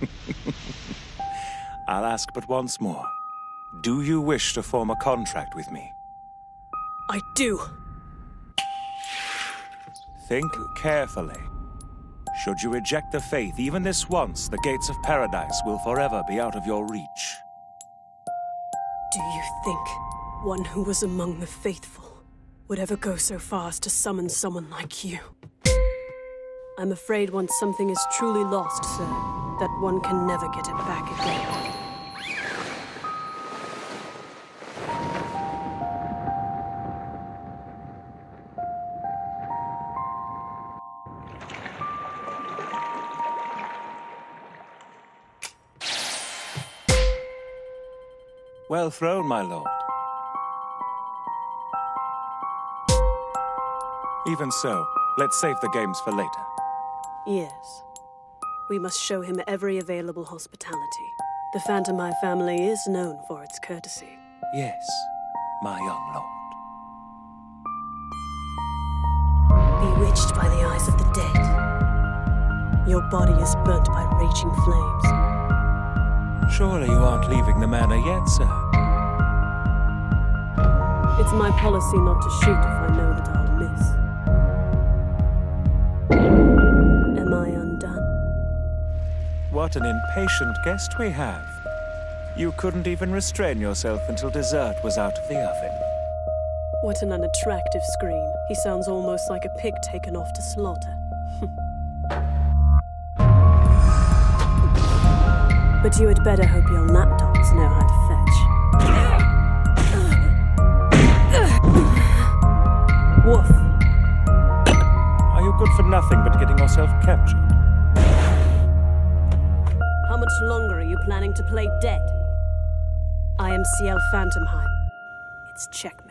I'll ask but once more. Do you wish to form a contract with me? I do. Think carefully. Should you reject the faith even this once, the gates of paradise will forever be out of your reach. Do you think one who was among the faithful would ever go so far as to summon someone like you? I'm afraid once something is truly lost, sir, that one can never get it back again. Well thrown, my lord. Even so, let's save the games for later. Yes. We must show him every available hospitality. The Phantom family is known for its courtesy. Yes, my young lord. Bewitched by the eyes of the dead. Your body is burnt by raging flames. Surely you aren't leaving the manor yet, sir. It's my policy not to shoot if I know that I'll What an impatient guest we have. You couldn't even restrain yourself until dessert was out of the oven. What an unattractive scream. He sounds almost like a pig taken off to slaughter. But you had better hope your lapdogs know how to fetch. Woof. Are you good for nothing but getting yourself captured? How much longer are you planning to play dead? I am Ciel Phantomhive. It's checkmate.